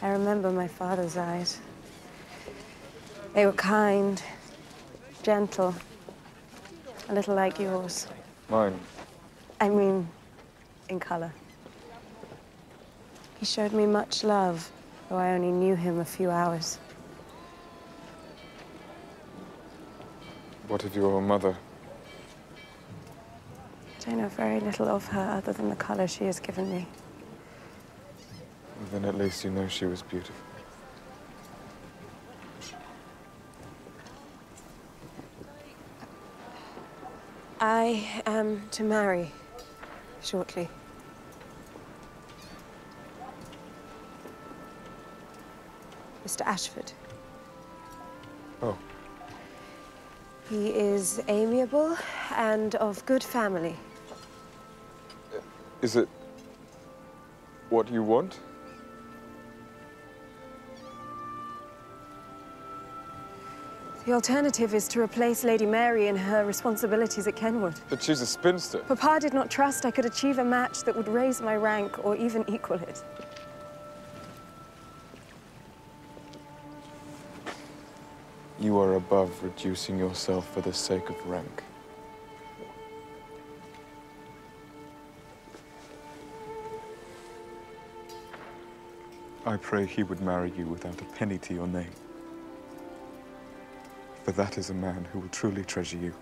I remember my father's eyes. They were kind, gentle, a little like yours. Mine. I mean, in color. He showed me much love, though I only knew him a few hours. What of your mother? I know very little of her other than the color she has given me. Then at least you know she was beautiful. I am to marry shortly. Mr. Ashford. Oh, He is amiable and of good family. Uh, is it what you want? The alternative is to replace Lady Mary in her responsibilities at Kenwood. But she's a spinster. Papa did not trust I could achieve a match that would raise my rank or even equal it. You are above reducing yourself for the sake of rank. I pray he would marry you without a penny to your name. For that is a man who will truly treasure you.